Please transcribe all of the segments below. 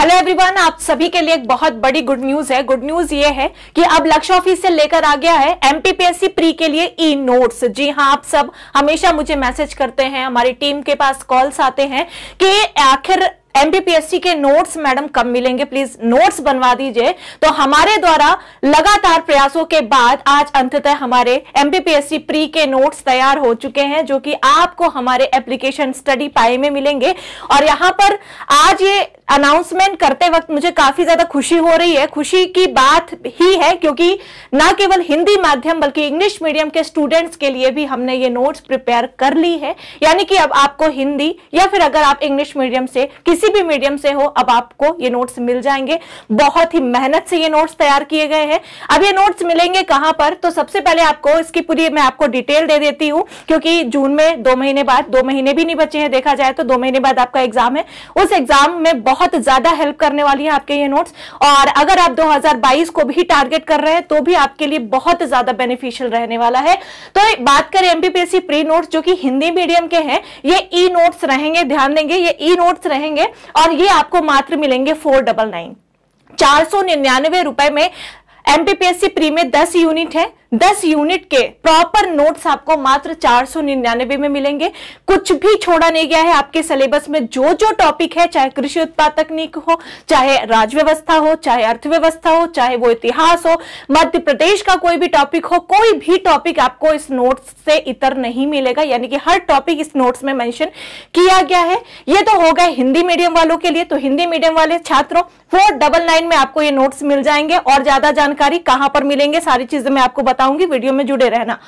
Hello everyone आप सभी के लिए एक बहुत बड़ी गुड न्यूज़ है। गुड न्यूज़ ये है कि अब लक्ष्य ऑफ़िस से लेकर आ गया है एमपीपीएससी प्री के लिए ई नोट्स जी हाँ आप सब हमेशा मुझे मैसेज करते हैं, हमारी टीम के पास कॉल्स आते हैं कि आखिर एमपीपीएससी के नोट्स मैडम कब मिलेंगे? प्लीज़ नोट्स बनवा दीजिए। तो हमारे द्वारा लगातार प्रयासों के बाद आज अंततः हमारे एमपीपीएससी प्री के नोट्स तैयार हो चुके हैं, जो कि आपको हमारे एप्लीकेशन स्टडी पाए में मिलेंगे। और यहाँ पर आज ये अनाउंसमेंट करते वक्त मुझे काफ़ी ज़्यादा खुशी हो रही है। खुशी की बात ही है क्योंकि न केवल हिंदी माध्यम बल्कि इंग्लिश मीडियम के स्टूडेंट्स के लिए भी हमने ये नोट्स प्रिपेयर कर ली है। यानी कि अब आपको हिंदी या फिर अगर आप इंग्लिश मीडियम से किसी भी मीडियम से हो, अब आपको ये नोट्स मिल जाएँगे। बहुत ही मेहनत से ये नोट्स तैयार किए गए हैं। अब ये नोट्स मिलेंगे कहाँ पर? तो सबसे पहले आपको इसकी पूरी मैं आपको डिटेल दे देती हूँ, क्योंकि जून में दो महीने बाद, दो महीने भी नहीं बचे हैं देखा जाए तो दो महीने बाद आपका एग्ज़ाम है। उस एग्ज़ाम में बहुत बहुत ज़्यादा हेल्प करने वाली है आपके ये नोट्स और अगर आप 2022 को भी टारगेट कर रहे हैं तो भी आपके लिए बहुत ज़्यादा बेनिफिशियल रहने वाला है। तो बात करें एमपीपीएससी प्री नोट्स जो कि हिंदी मीडियम के हैं, ये ई नोट्स रहेंगे, ध्यान देंगे, ये ई नोट्स रहेंगे, और ये आपको मात्र मिलेंगे फोर डबल नाइन चार सौ निन्यानवे रुपए में एमपीपीएससी प्री में दस यूनिट है। दस यूनिट के प्रॉपर नोट्स आपको मात्र चार सौ निन्यानवे में मिलेंगे। कुछ भी छोड़ा नहीं गया है आपके सिलेबस में। जो जो टॉपिक है, चाहे कृषि उत्पाद तकनीक हो, चाहे राजव्यवस्था हो, चाहे अर्थव्यवस्था हो, चाहे वो इतिहास हो, मध्य प्रदेश का कोई भी टॉपिक हो, कोई भी टॉपिक आपको इस नोट्स से इतर नहीं मिलेगा। यानी कि हर टॉपिक इस नोट्स में मेंशन किया गया है। ये तो हो गए हिंदी मीडियम वालों के लिए। तो हिंदी मीडियम वाले छात्रों फोर डबल नाइन में आपको ये नोट्स मिल जाएँगे। और ज़्यादा जानकारी कहाँ पर मिलेंगे, सारी चीज़ें मैं आपको बताऊँगी वीडियो में जुड़े रहना।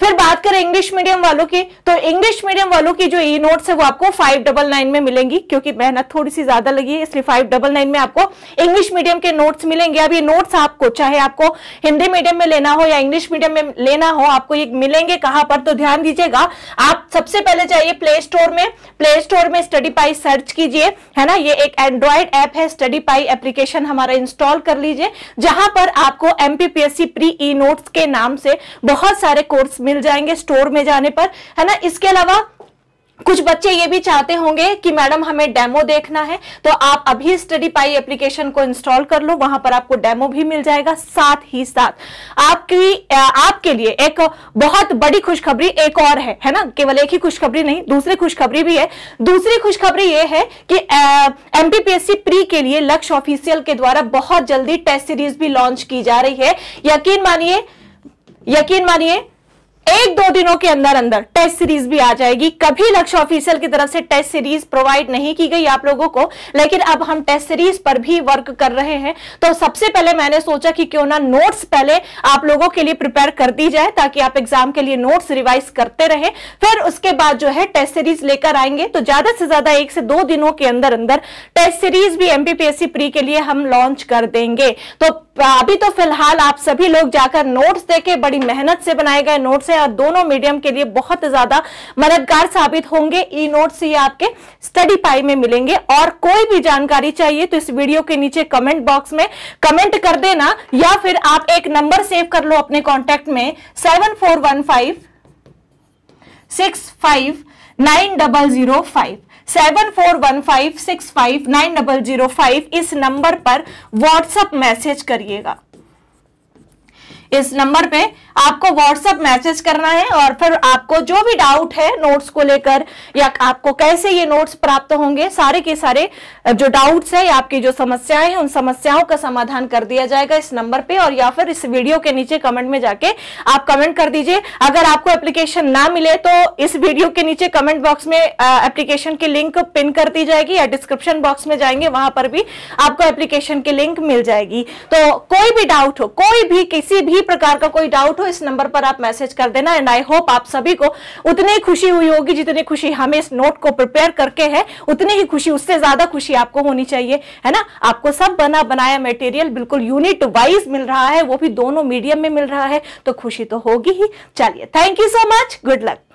फिर बात करें इंग्लिश मीडियम वालों की तो इंग्लिश मीडियम वालों की जो ई नोट्स है, वो आपको फाइव डबल नाइन में मिलेंगी, क्योंकि मेहनत थोड़ी सी ज़्यादा लगी है, इसलिए फाइव डबल नाइन में आपको इंग्लिश मीडियम के नोट्स मिलेंगे। अब ये नोट्स आपको, चाहे आपको हिंदी मीडियम में लेना हो या इंग्लिश मीडियम में लेना हो, आपको ये मिलेंगे कहाँ पर तो ध्यान दीजिएगा। आप सबसे पहले जाइए प्ले स्टोर में प्ले स्टोर में स्टडी पाई सर्च कीजिए, है ना? ये एक एंड्रॉइड ऐप है स्टडी पाई एप्लीकेशन हमारा इंस्टॉल कर लीजिए, जहाँ पर आपको एमपीपीएससी प्री ई नोट्स के नाम से बहुत सारे कोर्स मिल जाएँगे स्टोर में जाने पर, है ना? इसके अलावा कुछ बच्चे ये भी चाहते होंगे कि मैडम, हमें डेमो देखना है तो आप अभी स्टडी पाई एप्लीकेशन को इंस्टॉल कर लो, वहाँ पर आपको डेमो भी मिल जाएगा, साथ ही साथ। आपकी आपके लिए एक बहुत बड़ी खुशखबरी एक और है है ना? केवल एक ही खुशखबरी नहीं, दूसरी खुशखबरी भी है। दूसरी खुशखबरी ये है कि एमपीपीएससी प्री के लिए लक्ष्य ऑफिसियल के द्वारा बहुत जल्दी टेस्ट सीरीज़ भी लॉन्च की जा रही है। यकीन मानिए यकीन मानिए एक दो दिनों के अंदर अंदर टेस्ट सीरीज़ भी आ जाएगी। कभी लक्ष्य ऑफिशियल की तरफ़ से टेस्ट सीरीज़ प्रोवाइड नहीं की गई आप लोगों को, लेकिन अब हम टेस्ट सीरीज़ पर भी वर्क कर रहे हैं। तो सबसे पहले मैंने सोचा कि क्यों ना नोट्स पहले आप लोगों के लिए प्रिपेयर कर दी जाए, ताकि आप एग्ज़ाम के लिए नोट्स रिवाइज करते रहे। फिर उसके बाद जो है टेस्ट सीरीज़ लेकर आएँगे। तो ज़्यादा से ज़्यादा एक से दो दिनों के अंदर अंदर टेस्ट सीरीज़ भी एमपीपीएससी प्री के लिए हम लॉन्च कर देंगे। तो अभी तो फ़िलहाल आप सभी लोग जाकर नोट्स देके बड़ी मेहनत से बनाए गए नोट्स है और दोनों मीडियम के लिए बहुत ज़्यादा मददगार साबित होंगे। ई नोट्स ये आपके स्टडी पाई में मिलेंगे। और कोई भी जानकारी चाहिए तो इस वीडियो के नीचे कमेंट बॉक्स में कमेंट कर देना या फिर आप एक नंबर सेव कर लो अपने कॉन्टेक्ट में seven four one five six five nine double zero five seven four one five six five nine double zero five इस नंबर पर व्हाट्सएप मैसेज करिएगा। इस नंबर पे आपको व्हाट्सएप मैसेज करना है और फिर आपको जो भी डाउट है नोट्स को लेकर या आपको कैसे ये नोट्स प्राप्त होंगे, सारे के सारे जो डाउट्स है या आपकी जो समस्याएँ हैं, उन समस्याओं का समाधान कर दिया जाएगा इस नंबर पे और या फिर इस वीडियो के नीचे कमेंट में जाके आप कमेंट कर दीजिए। अगर आपको एप्लीकेशन ना मिले तो इस वीडियो के नीचे कमेंट बॉक्स में एप्लीकेशन की लिंक पिन कर दी जाएगी या डिस्क्रिप्शन बॉक्स में जाएँगे, वहाँ पर भी आपको एप्लीकेशन की लिंक मिल जाएगी। तो कोई भी डाउट हो, कोई भी किसी भी प्रकार का कोई डाउट हो, इस नंबर पर आप मैसेज कर देना एंड आई होप आप सभी को उतनी खुशी हुई होगी जितनी खुशी हमें इस नोट को प्रिपेयर करके है, उतनी ही खुशी, उससे ज़्यादा खुशी आपको होनी चाहिए, है ना? आपको सब बना, बनाया मेटेरियल बिल्कुल यूनिट वाइज मिल रहा है, वो भी दोनों मीडियम में मिल रहा है तो खुशी तो होगी ही। चलिए thank you so much good luck